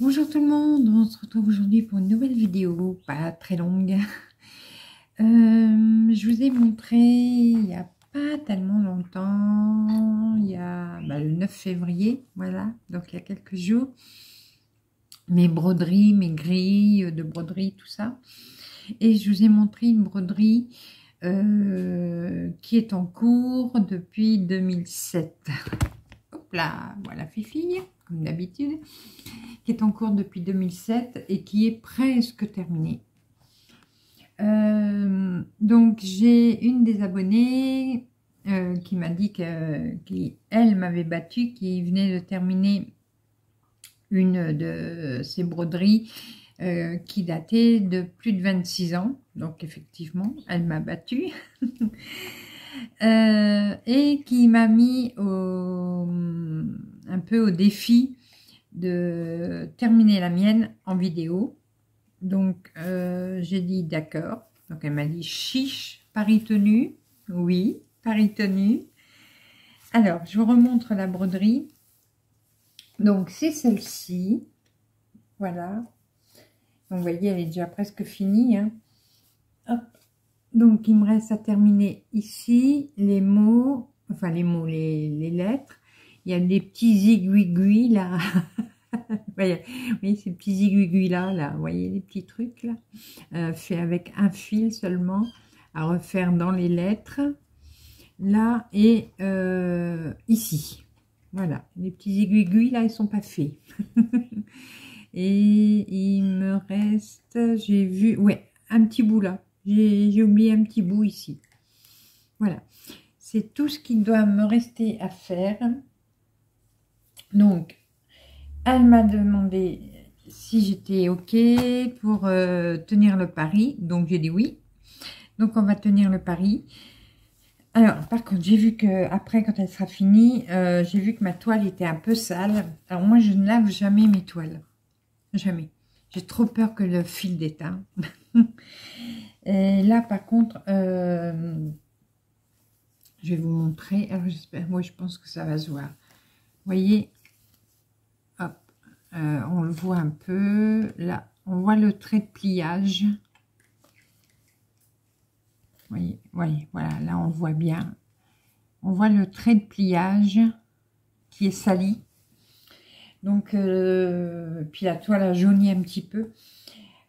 Bonjour tout le monde, on se retrouve aujourd'hui pour une nouvelle vidéo, pas très longue. Euh, je vous ai montré il n'y a pas tellement longtemps, il y a bah, le 9 février, voilà, donc il y a quelques jours, mes broderies, mes grilles de broderie, tout ça. Et je vous ai montré une broderie euh, qui est en cours depuis 2007. Hop là, voilà Fifi, d'habitude qui est en cours depuis 2007 et qui est presque terminée. Euh, donc j'ai une des abonnées euh, qui m'a dit qu'elle m'avait battu, qui venait de terminer une de ses broderies euh, qui datait de plus de 26 ans. Donc effectivement, elle m'a battu. et qui m'a mis au, un peu au défi de terminer la mienne en vidéo. Donc, euh, j'ai dit d'accord. Donc, elle m'a dit chiche, Paris tenu. Oui, Paris tenu. Alors, je vous remontre la broderie. Donc, c'est celle-ci. Voilà. vous voyez, elle est déjà presque finie. Hein. Donc, il me reste à terminer ici les mots, enfin les mots, les lettres. Il y a des petits aiguilles là. oui, ces petits aiguilles là, là, vous voyez les petits trucs là, euh, fait avec un fil seulement, à refaire dans les lettres, là et euh, ici. Voilà, les petits aiguilles là, ils sont pas faits. et il me reste, j'ai vu, ouais, un petit bout là. J'ai oublié un petit bout ici. Voilà, c'est tout ce qui doit me rester à faire. Donc, elle m'a demandé si j'étais OK pour euh, tenir le pari. Donc, j'ai dit oui. Donc, on va tenir le pari. Alors, par contre, j'ai vu que après, quand elle sera finie, euh, j'ai vu que ma toile était un peu sale. Alors, moi, je ne lave jamais mes toiles. Jamais. J'ai trop peur que le fil déteint. Et là, par contre, euh, je vais vous montrer. Alors, j'espère, moi, je pense que ça va se voir. Vous voyez, euh, on le voit un peu. Là, on voit le trait de pliage. Voyez, voyez, voilà, là on voit bien. On voit le trait de pliage qui est sali. Donc, euh, puis la toile a jauni un petit peu.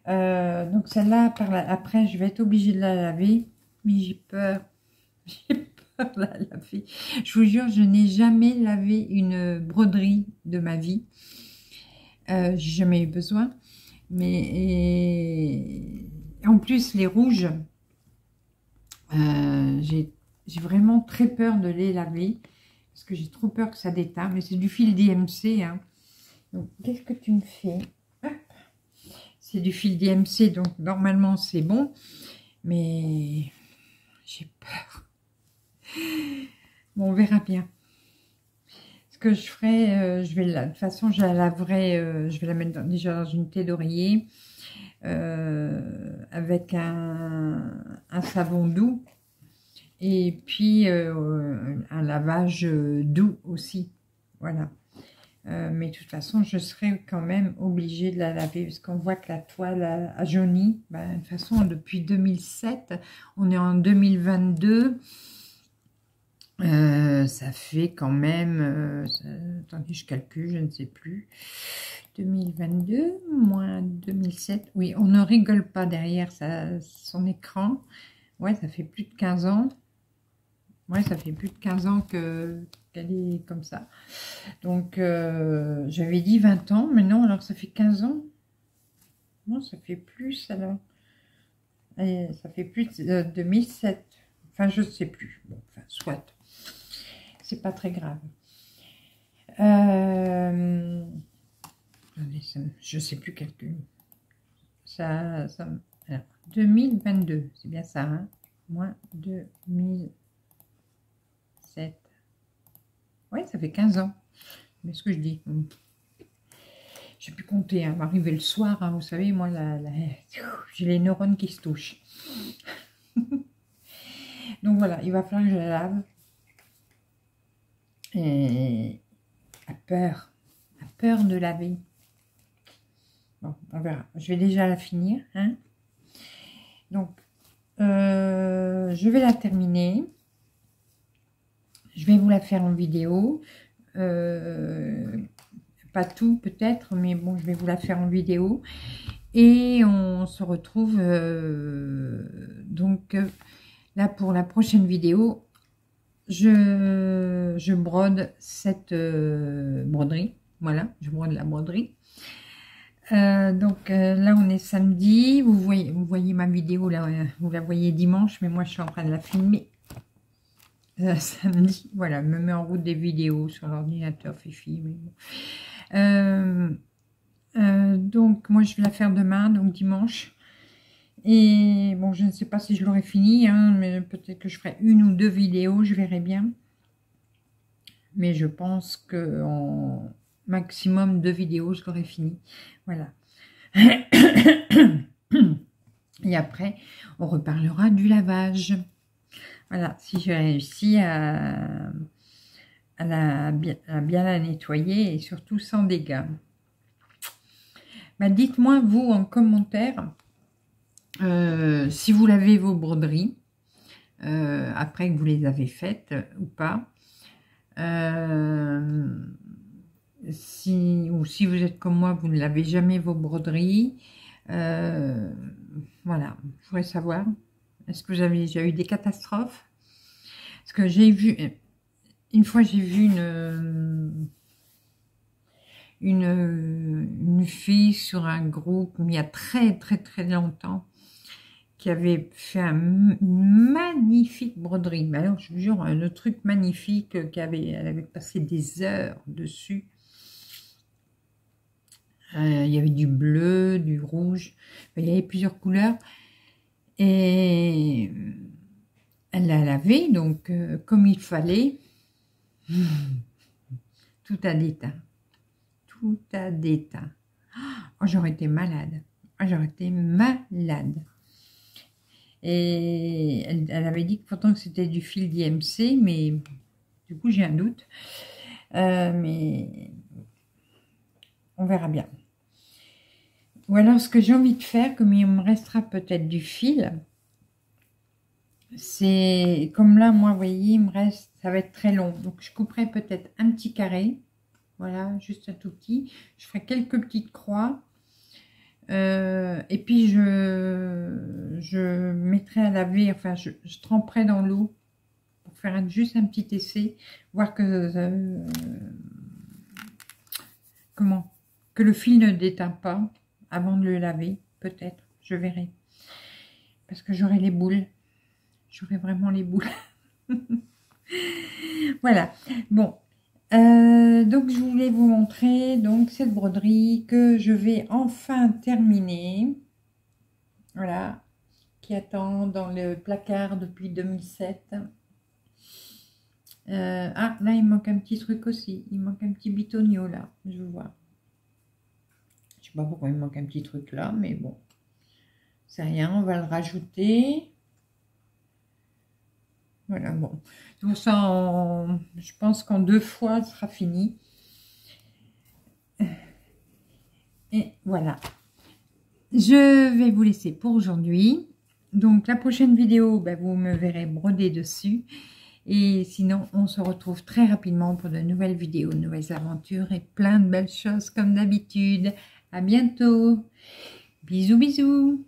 Euh, donc celle-là, après, je vais être obligée de la laver. Mais j'ai peur. J'ai peur de la laver. Je vous jure, je n'ai jamais lavé une broderie de ma vie. Euh, j'ai jamais eu besoin. Mais en plus, les rouges, euh, j'ai vraiment très peur de les laver. Parce que j'ai trop peur que ça déteint. Mais c'est du fil DMC. Hein. Donc, qu'est-ce que tu me fais? C'est du fil DMC. Donc, normalement, c'est bon. Mais j'ai peur. Bon, on verra bien que je ferai, euh, je vais la, de toute façon, je la laverai, euh, je vais la mettre déjà dans une thé d'oreiller euh, avec un, savon doux et puis un lavage doux aussi. Voilà. mais de toute façon, je serai quand même obligée de la laver parce qu'on voit que la toile a, a jauni. Ben, de toute façon, depuis 2007, on est en 2022. Euh, ça fait quand même, euh, attendez, je calcule, je ne sais plus, 2022 moins 2007. Oui, on ne rigole pas derrière son écran. Ouais, ça fait plus de 15 ans. Ouais, ça fait plus de 15 ans qu'elle est comme ça. Donc, euh, j'avais dit 20 ans, mais non, alors ça fait 15 ans. Non, ça fait plus alors. ça fait plus de 2007. Enfin, je ne sais plus. Enfin, soit c'est pas très grave. Euh, je sais plus calculer. Ça, ça, 2022, c'est bien ça, hein Moins 2007. Oui, ça fait 15 ans. Mais ce que je dis J'ai pu compter, hein, m'arriver le soir, hein, vous savez, moi, j'ai les neurones qui se touchent. Donc voilà, il va falloir que je la lave et a peur, a peur de laver. Bon, on verra. Je vais déjà la finir. Hein. Donc, euh, je vais la terminer. Je vais vous la faire en vidéo. Euh, pas tout peut-être, mais bon, je vais vous la faire en vidéo. Et on se retrouve euh, donc là pour la prochaine vidéo. Je, je brode cette broderie. Voilà, je brode la broderie. Euh, donc euh, là on est samedi, vous voyez, ma vidéo vous la voyez dimanche, mais moi je suis en train de la filmer euh, samedi. Voilà, me met en route des vidéos sur l'ordinateur, Fifi. donc moi je vais la faire demain, donc dimanche. Et bon, je ne sais pas si je l'aurai fini, hein, mais peut-être que je ferai une ou deux vidéos, je verrai bien. Mais je pense que en maximum deux vidéos, je l'aurai fini. Voilà. Et après, on reparlera du lavage. Voilà, si j'ai réussi à, la, bien, la nettoyer et surtout sans dégâts. Bah, dites-moi, vous, en commentaire, euh, si vous lavez vos broderies, euh, après que vous les avez faites ou pas. Euh, si, ou si vous êtes comme moi, vous ne lavez jamais vos broderies. Euh, voilà, je voudrais savoir. Est-ce que vous avez déjà eu des catastrophes? Parce que j'ai vu, une fois j'ai vu une, une, une fille sur un groupe, il y a très très très longtemps, qui avait fait un magnifique broderie. Mais alors, je vous jure, un truc magnifique, qui avait, passé des heures dessus. Euh, il y avait du bleu, du rouge, il y avait plusieurs couleurs. Et elle l'a lavé, donc euh, comme il fallait, tout a déteint. Tout a déteint. Oh, j'aurais été malade. Oh, j'aurais été malade. Et elle, avait dit que pourtant que c'était du fil d'IMC, mais du coup j'ai un doute. Euh, mais on verra bien. Ou alors, ce que j'ai envie de faire, comme il me restera peut-être du fil, c'est comme là, moi, vous voyez, il me reste, ça va être très long. Donc, je couperai peut-être un petit carré. Voilà, juste un tout petit. Je ferai quelques petites croix. Euh, et puis, je, je mettrai à laver, enfin, je, tremperai dans l'eau pour faire juste un petit essai, voir que... Euh, comment Que le fil ne déteint pas avant de le laver, peut-être, je verrai. Parce que j'aurai les boules. J'aurai vraiment les boules. voilà. Bon. Euh, donc, je voulais vous montrer donc cette broderie que je vais enfin terminer. Voilà. Qui attend dans le placard depuis 2007. Euh, ah, là, il manque un petit truc aussi. Il manque un petit bitonio, là. Je vois sais pas pourquoi il manque un petit truc là, mais bon. C'est rien, on va le rajouter. Voilà, bon. Donc ça, je pense qu'en deux fois, ce sera fini. Et voilà. Je vais vous laisser pour aujourd'hui. Donc la prochaine vidéo, ben, vous me verrez broder dessus. Et sinon, on se retrouve très rapidement pour de nouvelles vidéos, de nouvelles aventures et plein de belles choses comme d'habitude. À bientôt. Bisous, bisous.